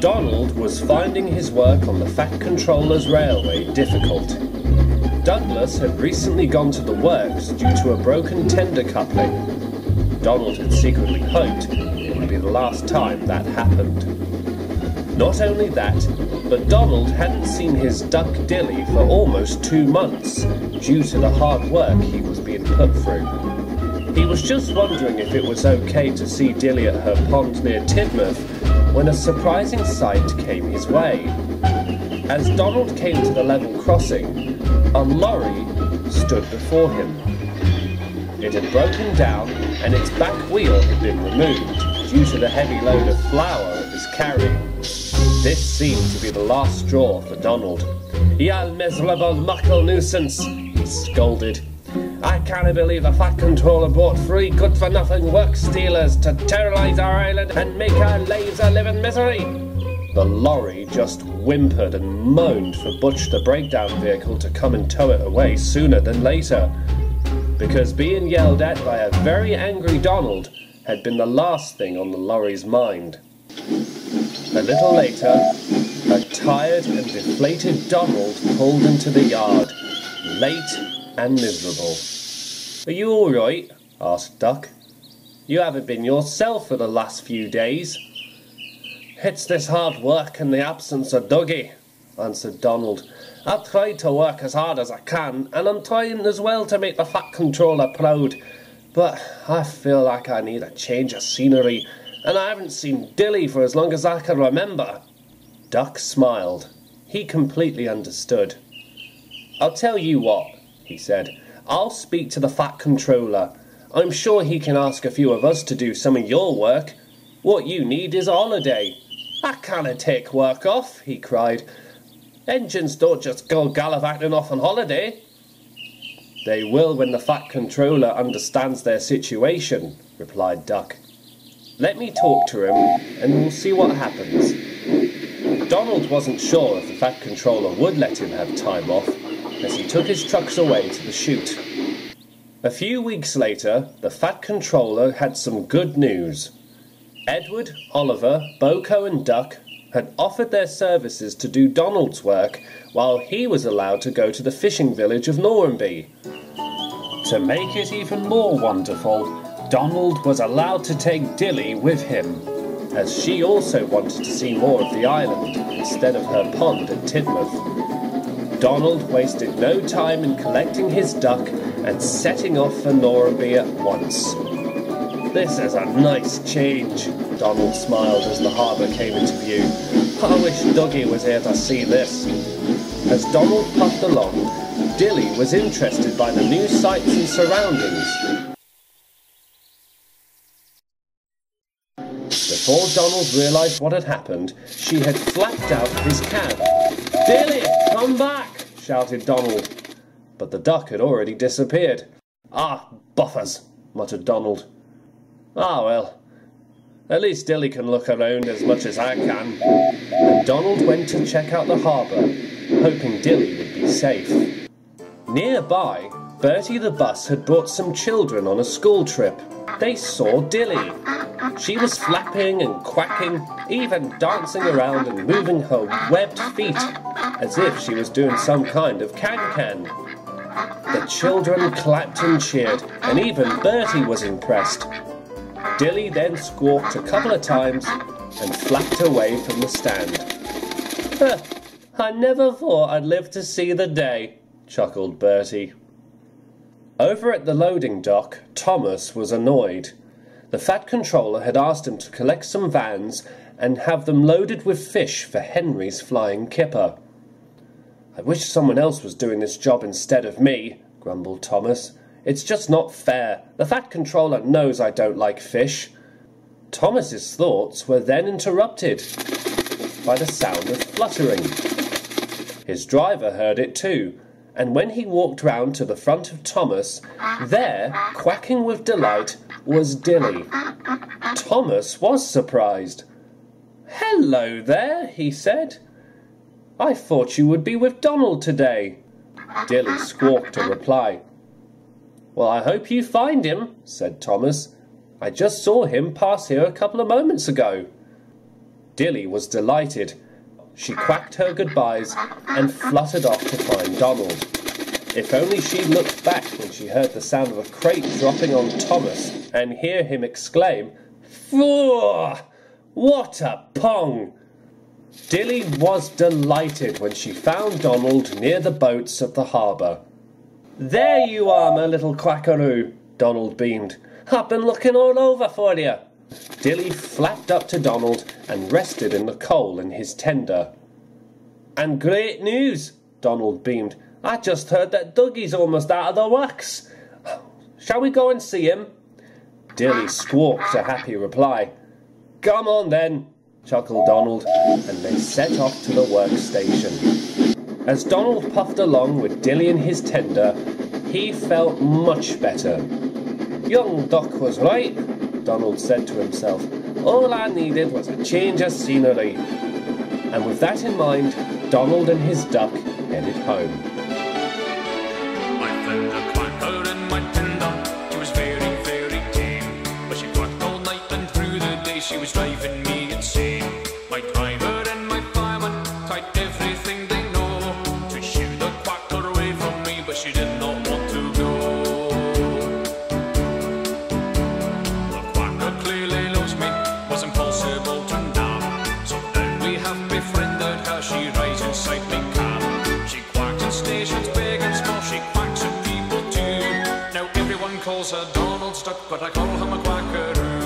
Donald was finding his work on the Fat Controller's railway difficult. Douglas had recently gone to the works due to a broken tender coupling. Donald had secretly hoped it would be the last time that happened. Not only that, but Donald hadn't seen his duck Dilly for almost two months due to the hard work he was being put through. He was just wondering if it was okay to see Dilly at her pond near Tidmouth when a surprising sight came his way. As Donald came to the level crossing, a lorry stood before him. It had broken down and its back wheel had been removed due to the heavy load of flour it was carrying. This seemed to be the last straw for Donald. You miserable muckle nuisance, he scolded. I can't believe the Fat Controller brought three good-for-nothing work stealers to terrorise our island and make our lives a living misery. The lorry just whimpered and moaned for Butch the breakdown vehicle to come and tow it away sooner than later. Because being yelled at by a very angry Donald had been the last thing on the lorry's mind. A little later, a tired and deflated Donald pulled into the yard, late and miserable. Are you all right? asked Duck. You haven't been yourself for the last few days. It's this hard work and the absence of Dougie, answered Donald. I've tried to work as hard as I can, and I'm trying as well to make the Fat Controller proud. But I feel like I need a change of scenery, and I haven't seen Dilly for as long as I can remember. Duck smiled. He completely understood. I'll tell you what, he said. I'll speak to the Fat Controller. I'm sure he can ask a few of us to do some of your work. What you need is a holiday. I can't take work off, he cried. Engines don't just go gallivanting off on holiday. They will when the Fat Controller understands their situation, replied Duck. Let me talk to him, and we'll see what happens. Donald wasn't sure if the Fat Controller would let him have time off, as he took his trucks away to the chute. A few weeks later, the Fat Controller had some good news. Edward, Oliver, BoCo, and Duck had offered their services to do Donald's work while he was allowed to go to the fishing village of Norramby. To make it even more wonderful, Donald was allowed to take Dilly with him, as she also wanted to see more of the island instead of her pond at Tidmouth. Donald wasted no time in collecting his duck and setting off for Norramby at once. This is a nice change, Donald smiled as the harbour came into view. I wish Dougie was here to see this. As Donald puffed along, Dilly was interested by the new sights and surroundings. Before Donald realised what had happened, she had flapped out his cab. Dilly, come back! shouted Donald. But the duck had already disappeared. Ah, buffers, muttered Donald. Ah, well, at least Dilly can look around as much as I can. And Donald went to check out the harbour, hoping Dilly would be safe. Nearby, Bertie the bus had brought some children on a school trip. They saw Dilly. She was flapping and quacking, even dancing around and moving her webbed feet as if she was doing some kind of can-can. The children clapped and cheered, and even Bertie was impressed. Dilly then squawked a couple of times and flapped away from the stand. I never thought I'd live to see the day, chuckled Bertie. Over at the loading dock, Thomas was annoyed. The Fat Controller had asked him to collect some vans and have them loaded with fish for Henry's flying kipper. I wish someone else was doing this job instead of me, grumbled Thomas. It's just not fair. The Fat Controller knows I don't like fish. Thomas's thoughts were then interrupted by the sound of fluttering. His driver heard it too, and when he walked round to the front of Thomas, there, quacking with delight, was Dilly. Thomas was surprised. Hello there, he said. I thought you would be with Donald today. Dilly squawked a reply. Well, I hope you find him, said Thomas. I just saw him pass here a couple of moments ago. Dilly was delighted. She quacked her goodbyes and fluttered off to find Donald. If only she'd looked back when she heard the sound of a crate dropping on Thomas and hear him exclaim, Phew! What a pong! Dilly was delighted when she found Donald near the boats at the harbour. There you are, my little quackaroo, Donald beamed. I've been looking all over for you. Dilly flapped up to Donald and rested in the coal in his tender. And great news, Donald beamed. I just heard that Dougie's almost out of the works. Shall we go and see him? Dilly squawked a happy reply. Come on then, chuckled Donald, and they set off to the workstation. As Donald puffed along with Dilly in his tender, he felt much better. Young Duck was right, Donald said to himself. All I needed was a change of scenery. And with that in mind, Donald and his duck headed home. Tender. Very, very tame. But she quacked all night and through the day she was driving me her duck, but I call him a quackaroo.